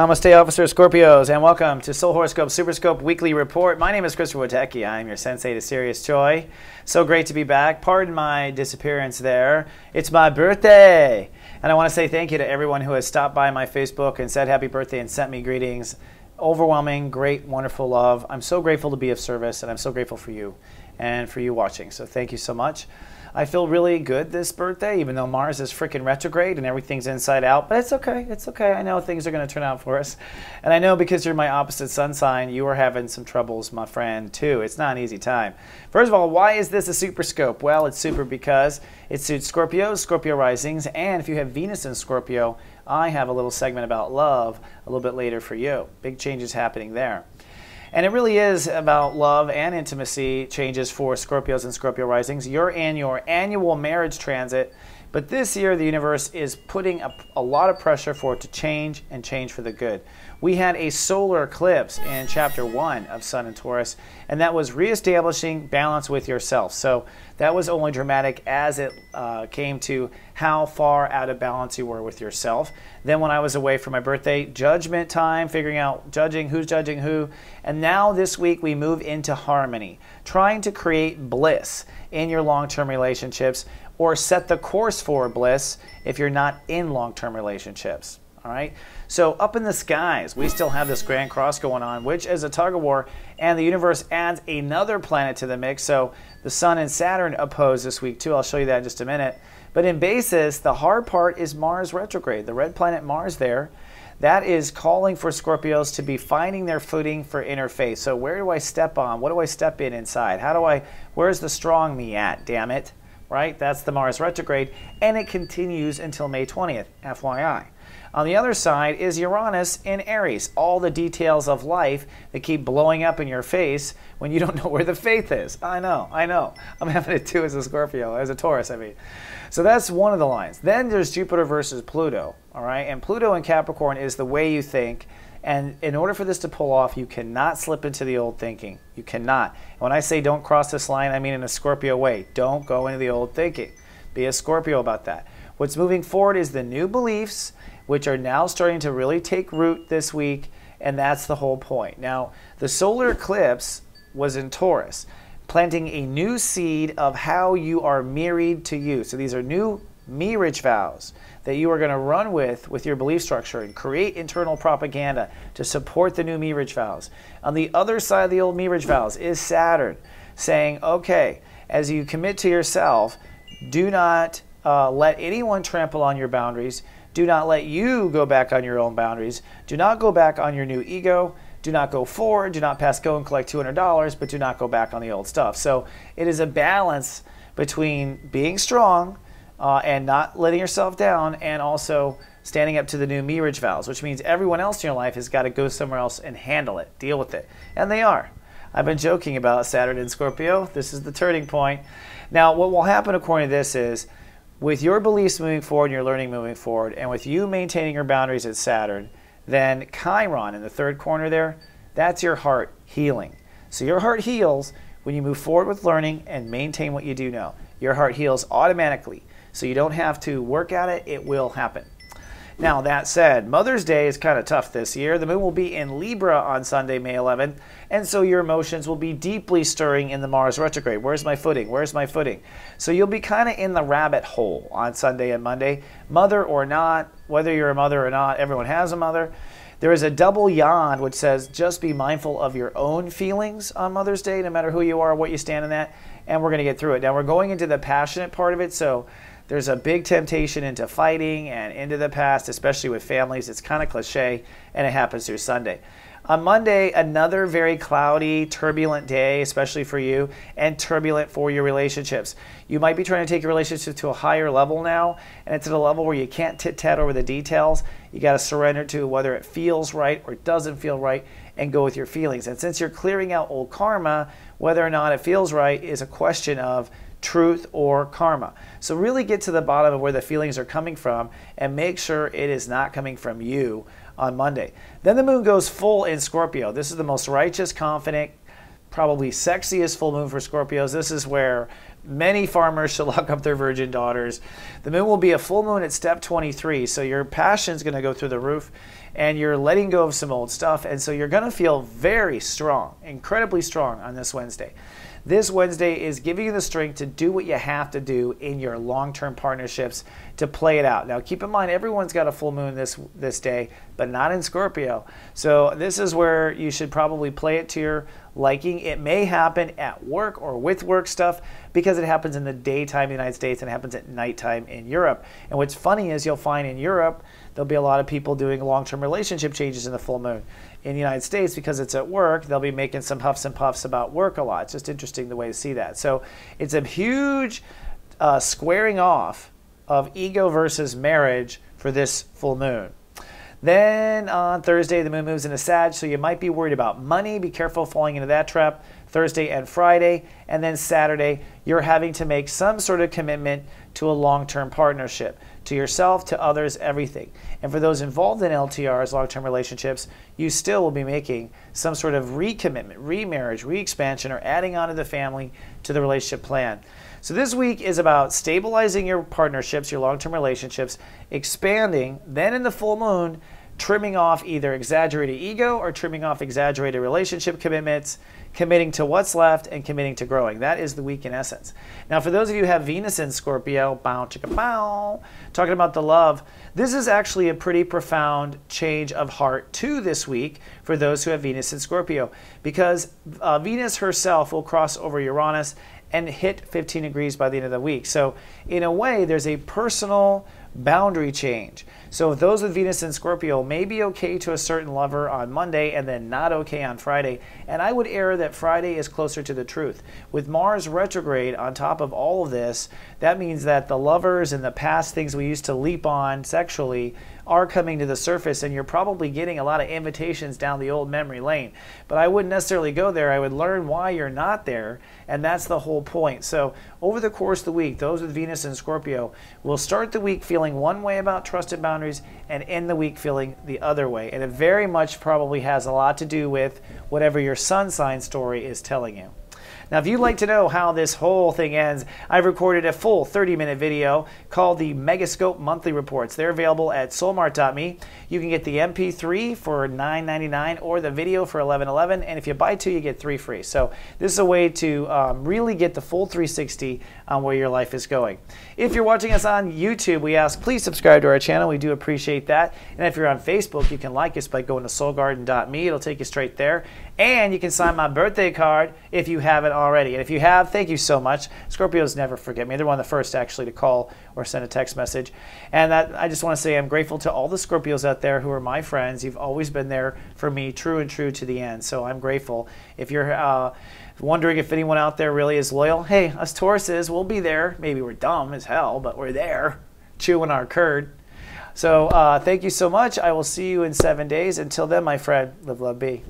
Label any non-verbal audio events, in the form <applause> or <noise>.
Namaste, Officer Scorpios, and welcome to Soul Horoscope Super Scope Weekly Report. My name is Christopher Witecki. I'm your sensei to Sirius Joy. So great to be back. Pardon my disappearance there. It's my birthday. And I want to say thank you to everyone who has stopped by my Facebook and said happy birthday and sent me greetings. Overwhelming, great, wonderful love. I'm so grateful to be of service, and I'm so grateful for you and for you watching. So thank you so much. I feel really good this birthday, even though Mars is freaking retrograde and everything's inside out. But it's okay. It's okay. I know things are going to turn out for us. And I know because you're my opposite sun sign, you are having some troubles, my friend, too. It's not an easy time. First of all, why is this a super scope? Well, it's super because it suits Scorpios, Scorpio risings, and if you have Venus in Scorpio, I have a little segment about love a little bit later for you. Big changes happening there. And it really is about love and intimacy changes for Scorpios and Scorpio risings. You're in your annual marriage transit, but this year the universe is putting a, a, lot of pressure for it to change and change for the good. We had a solar eclipse in chapter one of Sun and Taurus, and that was reestablishing balance with yourself. So that was only dramatic as it uh, came to how far out of balance you were with yourself. Then, when I was away for my birthday, judgment time, figuring out judging who's judging who. And now this week we move into harmony, trying to create bliss in your long term relationships or set the course for bliss if you're not in long term relationships. All right. So up in the skies, we still have this grand cross going on, which is a tug of war, and the universe adds another planet to the mix. So the Sun and Saturn oppose this week too. I'll show you that in just a minute. But in basis, the hard part is Mars retrograde. The red planet Mars there, that is calling for Scorpios to be finding their footing for inner faith. So where do I step on? What do I step in inside? How do I, where's the strong me at, damn it? Right? That's the Mars retrograde. And it continues until May 20th, FYI. On the other side is Uranus in Aries, all the details of life that keep blowing up in your face when you don't know where the faith is. I know, I know. I'm having it too as a Scorpio, as a Taurus, I mean. So that's one of the lines. Then there's Jupiter versus Pluto, all right? And Pluto in Capricorn is the way you think. And in order for this to pull off, you cannot slip into the old thinking. You cannot. When I say don't cross this line, I mean in a Scorpio way. Don't go into the old thinking. Be a Scorpio about that. What's moving forward is the new beliefs which are now starting to really take root this week, and that's the whole point. Now, the solar eclipse was in Taurus, planting a new seed of how you are married to you. So these are new marriage vows that you are going to run with with your belief structure and create internal propaganda to support the new marriage vows. On the other side of the old marriage vows is Saturn saying, okay, as you commit to yourself, do not uh, let anyone trample on your boundaries. Do not let you go back on your own boundaries. Do not go back on your new ego. Do not go forward. Do not pass go and collect $200, but do not go back on the old stuff. So it is a balance between being strong uh, and not letting yourself down and also standing up to the new marriage vows, which means everyone else in your life has got to go somewhere else and handle it, deal with it. And they are. I've been joking about Saturn and Scorpio. This is the turning point. Now, what will happen according to this is with your beliefs moving forward and your learning moving forward, and with you maintaining your boundaries at Saturn, then Chiron in the third corner there, that's your heart healing. So your heart heals when you move forward with learning and maintain what you do know. Your heart heals automatically. So you don't have to work at it, it will happen. Now, that said, Mother's Day is kind of tough this year. The moon will be in Libra on Sunday, May 11th, and so your emotions will be deeply stirring in the Mars retrograde. Where's my footing? Where's my footing? So you'll be kind of in the rabbit hole on Sunday and Monday, mother or not, whether you're a mother or not, everyone has a mother. There is a double yond which says just be mindful of your own feelings on Mother's Day, no matter who you are, what you stand in that, and we're going to get through it. Now, we're going into the passionate part of it, so there's a big temptation into fighting and into the past, especially with families. It's kind of cliche, and it happens through Sunday. On Monday, another very cloudy, turbulent day, especially for you, and turbulent for your relationships. You might be trying to take your relationship to a higher level now, and it's at a level where you can't tit tat over the details. You got to surrender to whether it feels right or doesn't feel right and go with your feelings. And since you're clearing out old karma, whether or not it feels right is a question of truth, or karma. So, really get to the bottom of where the feelings are coming from and make sure it is not coming from you on Monday. Then the moon goes full in Scorpio. This is the most righteous, confident, probably sexiest full moon for Scorpios. This is where Many farmers <laughs> should lock up their virgin daughters. The moon will be a full moon at step 23, so your passion's going to go through the roof and you're letting go of some old stuff. And so you're going to feel very strong, incredibly strong on this Wednesday. This Wednesday is giving you the strength to do what you have to do in your long-term partnerships to play it out. Now, keep in mind, everyone's got a full moon this this day, but not in Scorpio. So this is where you should probably play it to your liking. It may happen at work or with work stuff because it happens in the daytime in the United States and it happens at nighttime in Europe. And what's funny is you'll find in Europe there'll be a lot of people doing long-term relationship changes in the full moon in the United States because it's at work, they'll be making some huffs and puffs about work a lot. It's just interesting the way to see that. So it's a huge uh, squaring off of ego versus marriage for this full moon. Then on Thursday, the moon moves into Sag, so you might be worried about money. Be careful falling into that trap. Thursday and Friday. And then Saturday, you're having to make some sort of commitment to a long term partnership to yourself, to others, everything. And for those involved in LTRs, long term relationships, you still will be making some sort of recommitment, remarriage, re expansion, or adding on to the family to the relationship plan. So this week is about stabilizing your partnerships, your long term relationships, expanding, then in the full moon, trimming off either exaggerated ego or trimming off exaggerated relationship commitments, committing to what's left, and committing to growing. That is the week in essence. Now, for those of you who have Venus in Scorpio, bow, chicka, bow, talking about the love, this is actually a pretty profound change of heart to this week for those who have Venus in Scorpio, because uh, Venus herself will cross over Uranus and hit 15 degrees by the end of the week. So, in a way, there's a personal boundary change. So those with Venus in Scorpio may be okay to a certain lover on Monday and then not okay on Friday. And I would err that Friday is closer to the truth. With Mars retrograde on top of all of this, that means that the lovers and the past things we used to leap on sexually are coming to the surface and you're probably getting a lot of invitations down the old memory lane. But I wouldn't necessarily go there. I would learn why you're not there, and that's the whole point. So, over the course of the week, those with Venus and Scorpio will start the week feeling one way about trusted boundaries and end the week feeling the other way. And it very much probably has a lot to do with whatever your sun sign story is telling you. Now, if you'd like to know how this whole thing ends, I've recorded a full 30 minute video called the Megascope Monthly Reports. They're available at soulmart.me. You can get the MP3 for $9.99 or the video for $11.11. And if you buy two, you get three free. So this is a way to um, really get the full 360 on where your life is going. If you're watching us on YouTube, we ask please subscribe to our channel. We do appreciate that. And if you're on Facebook, you can like us by going to soulgarden.me. It'll take you straight there. And you can sign my birthday card if you haven't already. And if you have, thank you so much. Scorpios never forget me. They're one of the first actually to call or send a text message. And that, I just want to say I'm grateful to all the Scorpios out there who are my friends. You've always been there for me, true and true to the end. So I'm grateful. If you're uh, wondering if anyone out there really is loyal, hey, us Tauruses, we'll be there. Maybe we're dumb as hell, but we're there, chewing our curd. So uh, thank you so much. I will see you in seven days. Until then, my friend, live, love, be.